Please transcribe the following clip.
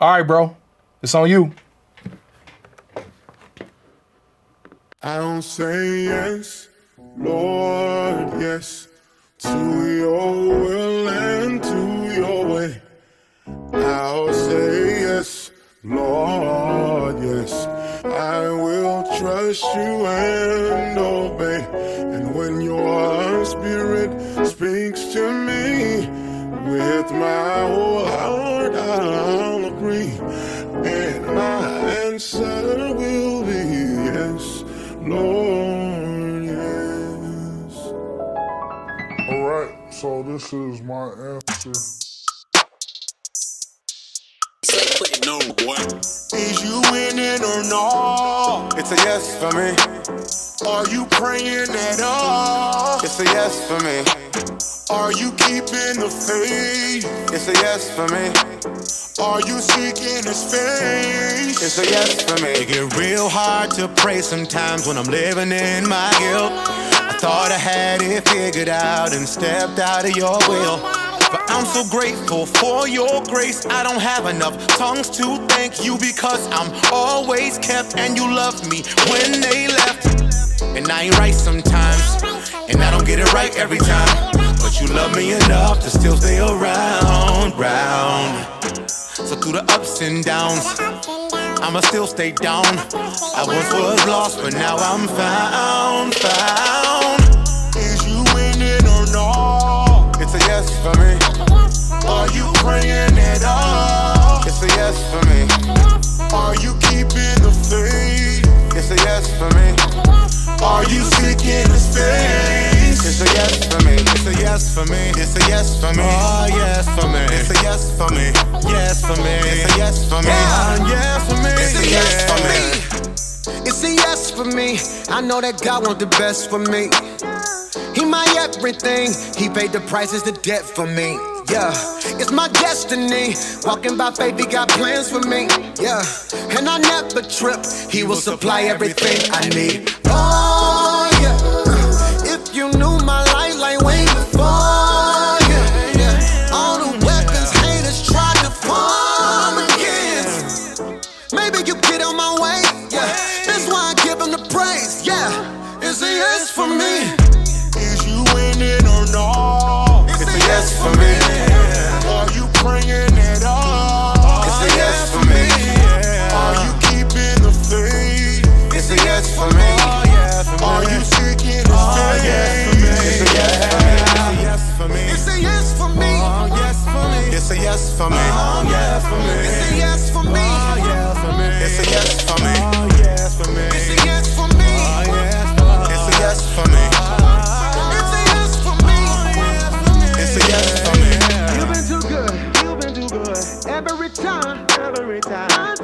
All right, bro. It's on you. I don't say yes, Lord, yes, to your will and to your way. I'll say yes, Lord, yes. I will trust you and obey. And when your spirit speaks to me, with my whole heart answer will be yes, Lord, yes. Alright, so this is my answer. Is you winning or no? It's a yes for me. Are you praying at all? It's a yes for me. Are you keeping the faith? It's a yes for me. Are you seeking his face? It's a yes for me. It get real hard to pray sometimes when I'm living in my guilt. I thought I had it figured out and stepped out of your will. But I'm so grateful for your grace. I don't have enough tongues to thank you because I'm always kept and you loved me when they left. And I ain't right sometimes, and I don't get it right every time. But you love me enough to still stay around, round. So through the ups and downs, I'ma still stay down. I once was lost, but now I'm found, found. Is you winning or no? It's a yes for me. Are you praying at all? It's a yes for me. Are you keeping the faith? It's a yes for me. Are you seeking his face? It's a yes for me. It's a yes for me. It's a yes for me. Oh, yes for me. It's a yes for me. For me. It's a yes for me. Yeah. Uh, yes for me. It's a yes for me. It's a yes for me. I know that God wants the best for me. He my everything. He paid the price as the debt for me. Yeah, it's my destiny. Walking by faith, he got plans for me. Yeah, and I never trip. He will supply everything I need. Oh yeah. On my way, yeah. That's why I give him the praise, yeah. It's a yes for me. It's a yes for me. It's a yes for me. It's a yes for me. It's a yes for me. It's a yes for me. It's a yes for me. It's a yes for me. You've been too good. You've been too good. Every time. Every time.